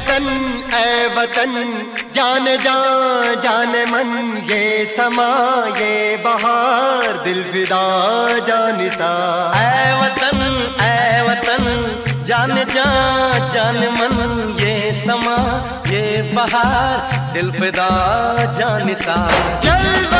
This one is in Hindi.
वतन ए वतन जान जा जान मन ये समा ये बहार दिल फिदा जान सा। ए वतन ए वतन जान जा जान मन ये समा ये बहार दिल फिदा जान सा। जलवा